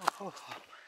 好好好。